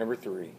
Number three,